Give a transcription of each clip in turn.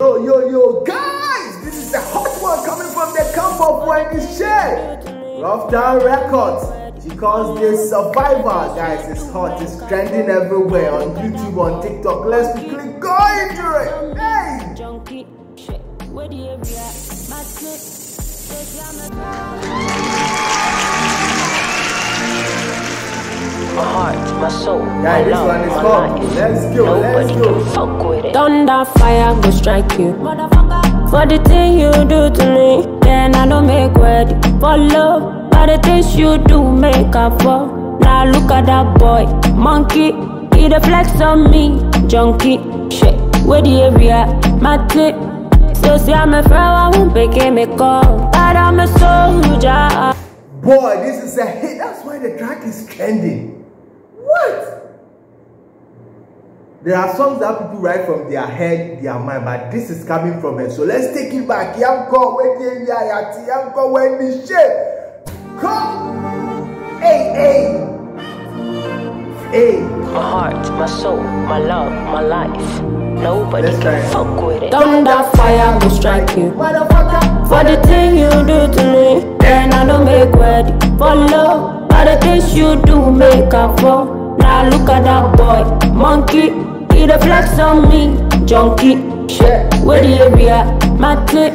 Yo, yo, yo, guys! This is the hot one coming from the camp of Wendy Shay. Rough Down Records. She calls this Survivor, guys. It's hot. It's trending everywhere on YouTube, on TikTok. Let's quickly go into it. Hey! My heart, my soul, my this love, one is my hot. life. Let's go, Nobody let's go. can fuck with it. Thunder fire go strike you. For the thing you do to me, then I don't make ready for love. But the things you do make up for. Now look at that boy, monkey. He the flex on me, junkie. Shit, where the area? My tip. So see I'm a friend, I won't pick me call. But I'm a soldier. Boy, this is a hit. That's why the track is trending. What? There are songs that people write from their head, their mind, but this is coming from it. So let's take it back. Yanko, where the yati, Yanko, when the shit. Come. Hey, hey. Hey. My heart, my soul, my love, my life. Nobody Let's try can it. fuck with it. Thunder fire go strike you. Motherfucker. For the thing you do to me, then I don't make ready for love. But the things you do make up for. Now look at that boy, monkey. He the flex on me, junkie. Shit, where the area? My tip.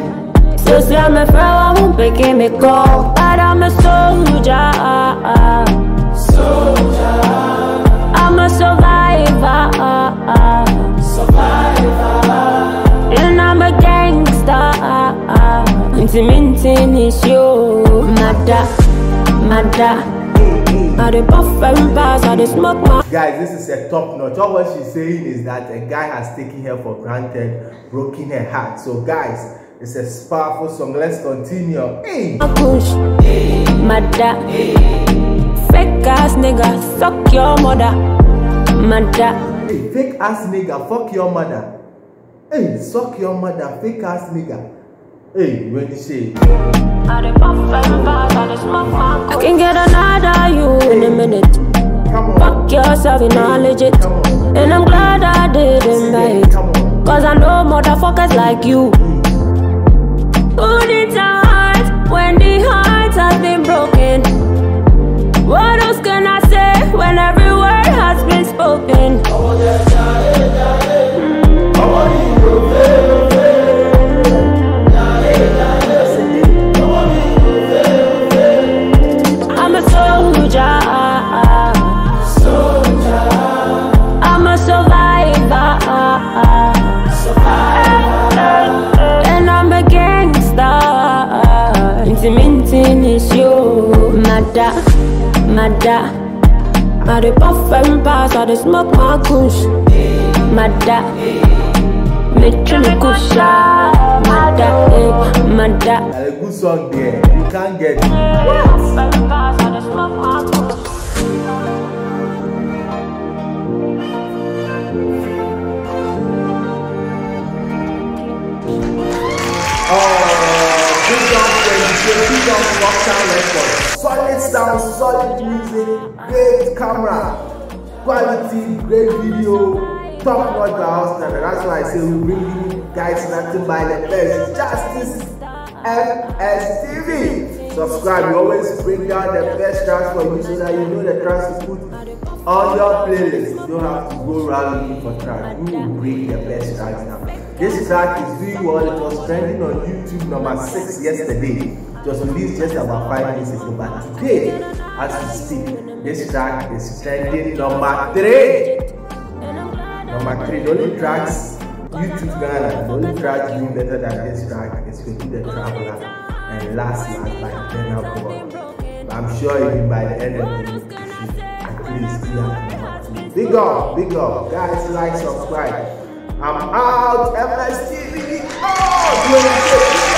So say I'm a I won't pick me call. But I'm a soldier. Soldier. I'm a survivor. Survivor. And I'm a gangster. Minty is you. Mada, mada. I dey puff and pass, I dey smoke my. Guys, this is a top notch. All what she's saying is that a guy has taken her for granted, broken her heart. So, guys, it's a powerful song. Let's continue. Hey. Mada. Fake ass nigga, suck your mother. Mada. Hey, fake ass nigga, fuck your mother. Hey, suck your mother, fake ass nigga. Hey, when you say, I dey puff and pass, I dey smoke my. I can get another you in a minute. come on, Fuck yourself, you know legit. come on, And I'm glad I didn't make. come on. Cause I know motherfuckers like you. Who needs Minty minty is you. Mada, mada. I dey puff and pass, I dey smoke my kush. Mada, me chili kusha. Mada, eh, mada. A good song there. You can't get it. Puff and pass, I dey smoke my kush. Oh, big up Records. Solid sound, solid music, great camera, quality, great video, top notch house standard. That's why I say we bring you guys nothing by the best. Justice MSTV. Subscribe. We always bring down the best tracks for you so that you know the tracks to put on your playlist. You don't have to go around for tracks. We will bring the best tracks now. This track is doing well. It was trending on YouTube number six yesterday. Was released just about five minutes ago. But today, as we speak, this track is trending number three. Number three, the only tracks YouTube Ghana, the only track doing better than this track is Fifty the Traveler and Last Last by Burna Boy. I'm sure even by the end of the week, you should at least be at number two. Big up, big up, guys, like, subscribe. I'm out, MSTV. Oh,